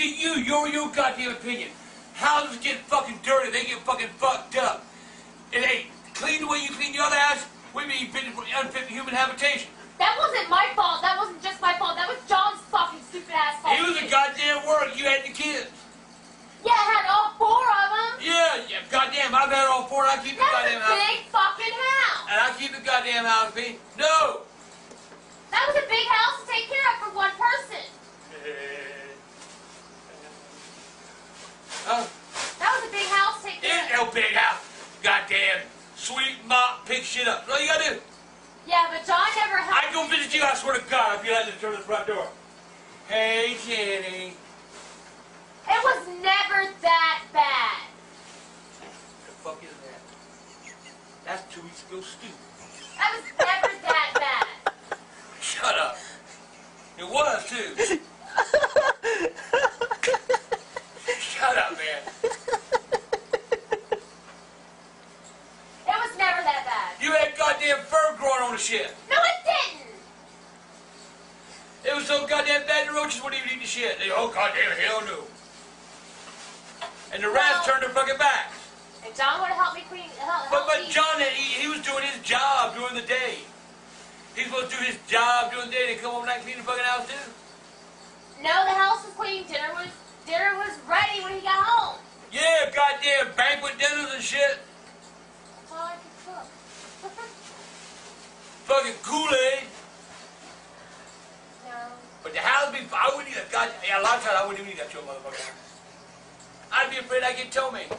to you, your your goddamn opinion. Houses get fucking dirty. They get fucking fucked up. It ain't clean the way you clean your other house. We be fit for unfit for human habitation. That wasn't my fault. That wasn't just my fault. That was John's fucking stupid ass fault. It was a goddamn work. You had the kids. Yeah, I had all four of them. Yeah, yeah. Goddamn, I've had all four. And I keep the That's goddamn a house. big fucking house. And I keep the goddamn house clean. No. That was a big house to take care of for one person. Huh? That was a big house to take care Ain't of. no big house. Goddamn. Sweep, mop, pick shit up. That's all you gotta do. Yeah, but John never helped. I go visit you, I swear to God, I'll be like to turn the front door. Hey, Jenny. It was never that bad. The fuck is that? That's two weeks ago, stupid. That was never that bad. Shut up. It was, too. Shut up, man. It was never that bad. You had goddamn fur growing on the shit. No, it didn't. It was so goddamn bad the roaches wouldn't even eat the shit. They, oh, goddamn hell no. And the rats Well- turned their fucking backs. And John would have helped me clean, help, But, but. John, he, he was doing his job during the day. He's supposed to do his job during the day. They come home and clean the fucking house, too. No, the house was clean. Dinner was dinner was ready when he got home. Yeah, goddamn banquet dinners and shit. That's all I could cook. Fucking Kool-Aid. no. But the house be, I wouldn't a god, yeah, a lot of times I wouldn't even eat that your motherfucker. I'd be afraid I'd get ptomaine.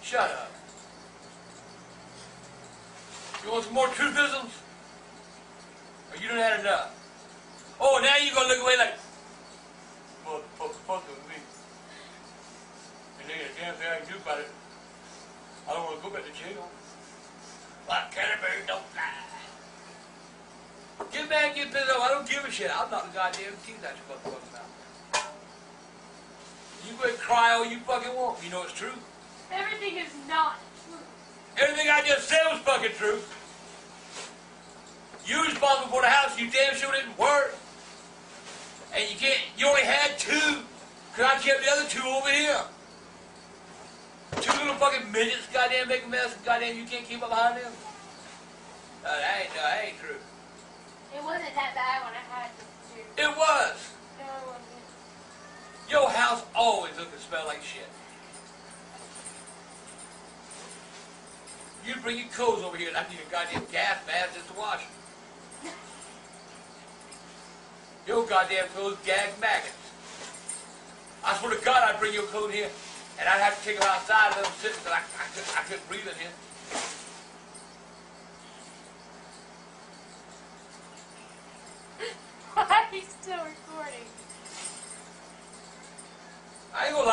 Shut up. You want some more truthisms? Or you done had enough? Oh, now you gonna look away like, motherfucker, fuck with me. And there ain't damn thing I can do about it. I don't wanna go back to jail. Like Canterbury don't fly. Get back, get pissed off. I don't give a shit. I'm not the goddamn teeth out your motherfucking mouth. You can cry all you fucking want. You know it's true. Everything is not true. Everything I just said was fucking true. You was responsible for the house. You damn sure didn't work. And you can't. You only had two. Cause I kept the other two over here. Fucking midgets, goddamn, make a mess. Goddamn, you can't keep up behind them. No, that ain't. No, that ain't true. It wasn't that bad when I had the two. It was. No, it wasn't. Your house always look and smell like shit. You bring your clothes over here and I need a goddamn gas mask just to wash them. Your goddamn clothes gag maggots. I swear to God I'd bring your clothes here and I'd have to take them outside and let them sit because I, I, couldn't, I couldn't breathe in here. Why are you still recording? I ain't gonna lie.